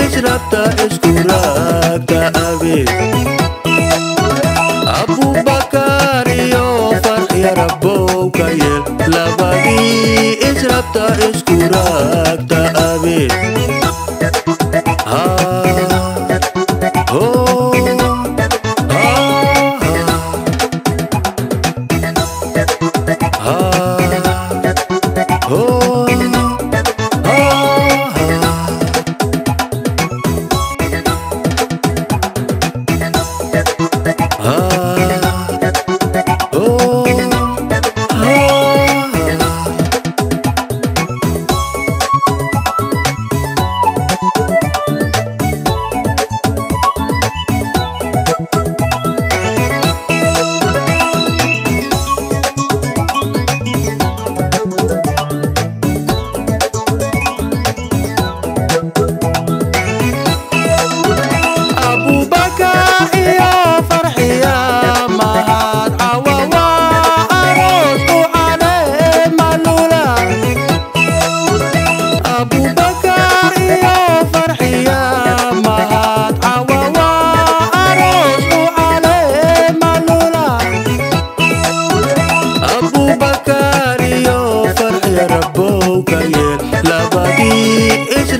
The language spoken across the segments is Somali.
اشرب تشكرك تأبي أبو بكر يوفر يا ربو كيل لبابي اشرب تشكرك تأبي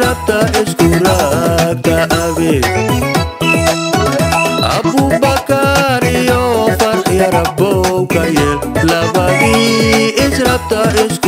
pirata es curata ave Abu Bakar yo fatiara boca y el lavadí es rata es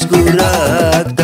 oscuridad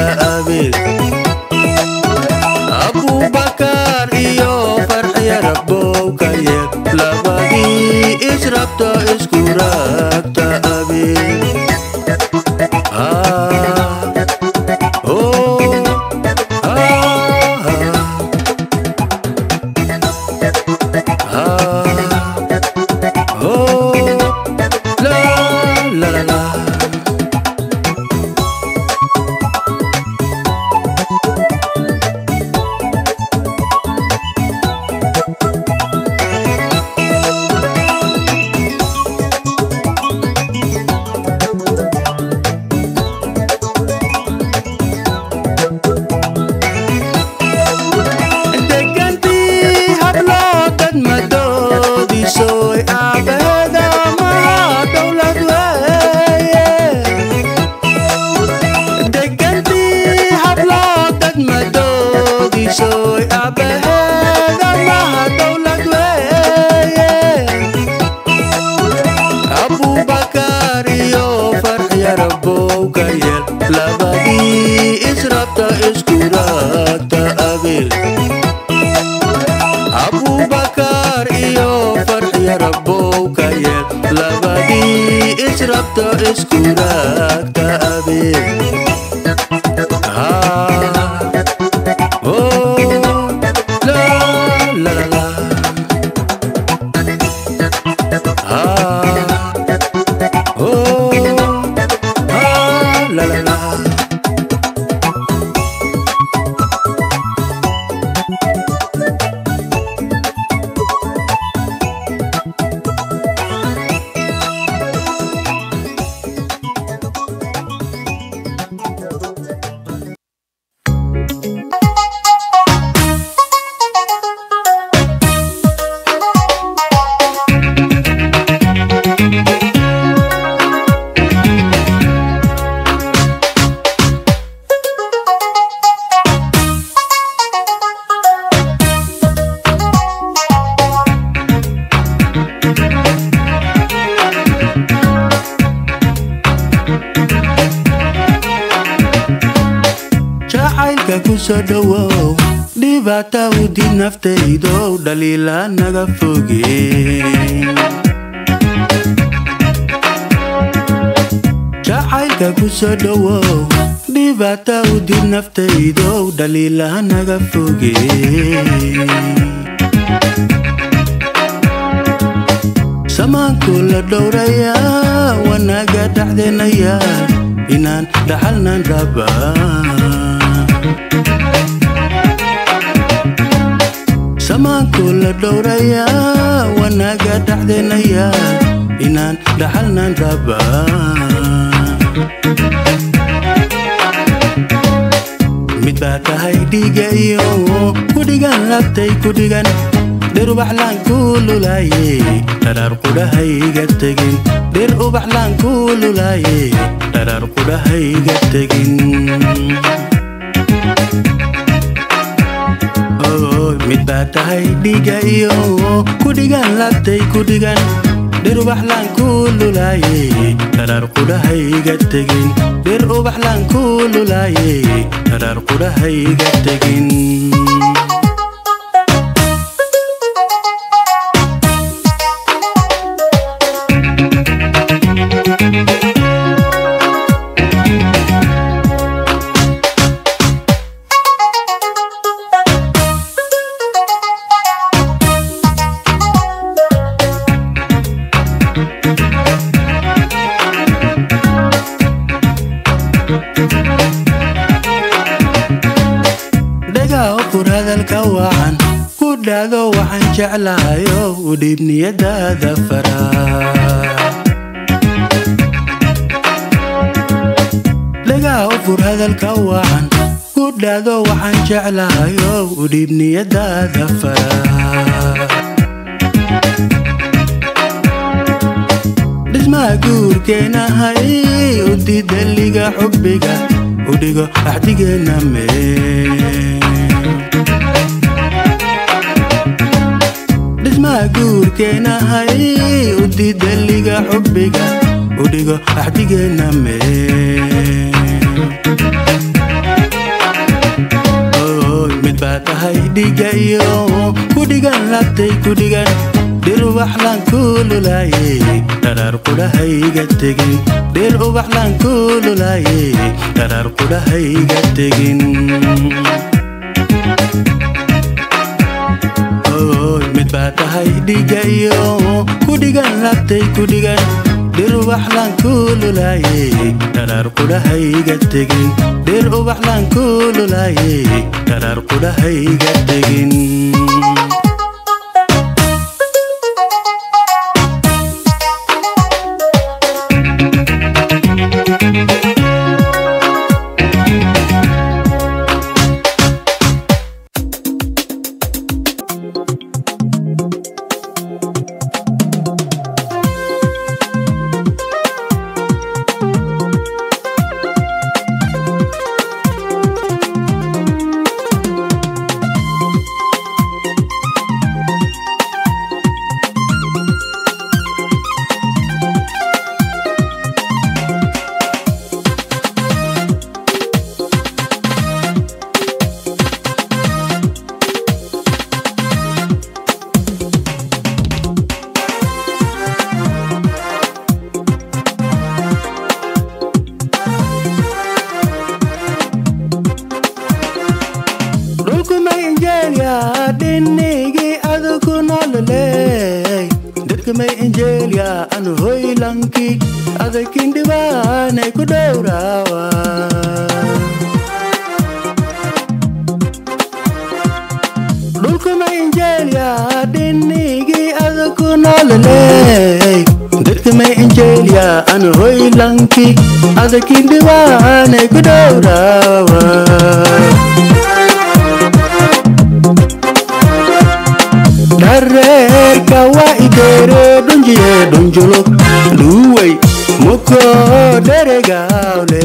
naftaydow dhaliila naga foge jacaylka ku soo dhowow dhibaata widi naftaydow dhaliila naga foge samaanku la dhowraya wanaaga dhexdeenaya inaan dhaxalnan rabaa samaanku la dhowraya wanaaga dhexdeenaya inaan dhaxalnan rabaa mid baa tahay dhiiga iyo kudhigan labtay kudhigan dhir ubaxlaan ku lulaaye dharaar qudhahayga tegin. Dhir ubaxlaan ku lulaaye dharaar qudhahayga tegin mid baa tahay dhiiga iyo kudhigan labtay kudhigan dhir ubaxlaan ku lulaaye dharaar qudhahayga tegin. Dhir ubaxlaan ku lulaaye dharaar qudhahayga tegin waxaan jeclahayo u dhiib niyadaada faraa dhagaha fur hadalka wacan ku dhahdo waxaan jeclahayo u dhiib niyadaada faraa dhismaha guurkeenahay u diidaliga xubbiga u dhigo axdigeenna mee guurkeenahay u diidaliga xubbiga u dhigo axdigeenna mid baa tahay dhiiga iyo kudhigan labtay kudhigan dhir ubaxlaan ku lulaaye dharaar qudhahayga tegin dhir ubaxlaan ku lulaaye dharaar qudhahayga tegin baa tahay dhiiga iyo kudhigan labtay kudhigan dhir ubaxlaan ku lulaaye dharaar qudhahayga tegin dhir ubaxlaan ku lulaaye dharaar qudhahayga tegin Avec mes Angelia, anu hoi lanki Avec indiva, ne kudorawa Dulku me Angelia, dinigi azakunalele Dukku me Angelia, anu hoi lanki Avec indiva, ne kudorawa dhareerka waa ideere dhunjiye dhunjulug dhuuway muko dheregaawle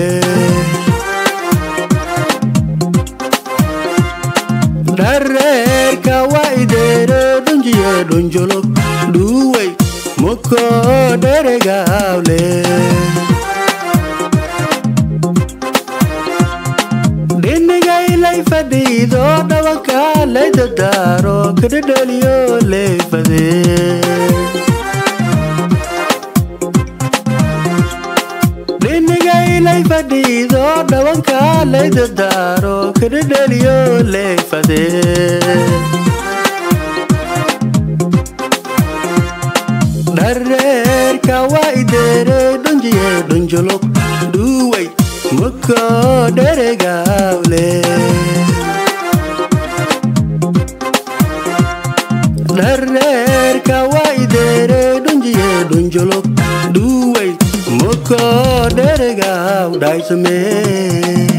dhareerka waa ideere dhunjiye dhunjulug dhuuway muko dheregaawle dhinigaylay fadhiido dhabanka lay dadaaro kadhedheliyo leefade dhinigaylay fadhiido dhabanka lay dadaaro kadhedheliyo leefade dhareerka waa ideere dhunjiye dhunjulug dhuuway muko dheregaawle dhunjiye dhunjulug dhuuway muko dheregaaw dhaaysamee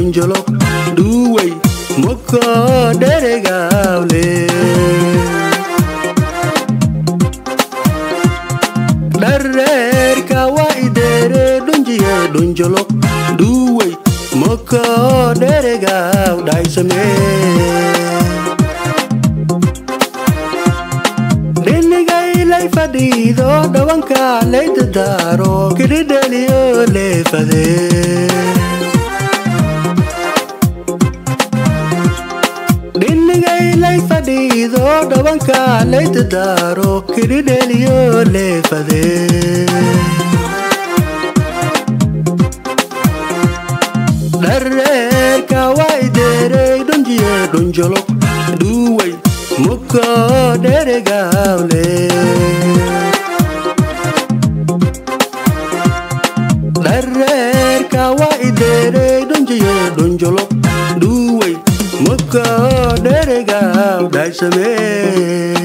dhunjolo dhuuway muko dheregaawle dhareerka waa ideere dhunjiye dhunjolo dhuuway muko dheregaaw dhaaysamee dhinigaylay fadhiido dhabanka lay dadaaro kidhidheliyo dhabanka lay dadaaro kidhidheliyo leefade dhareerka waa ideerey dhunjiye dhunjolo dhuuway muko dheregaawle dhareerka waa ideerey dhunjiye dhunjolo dhuuway muko dheregaaw dhaaysamee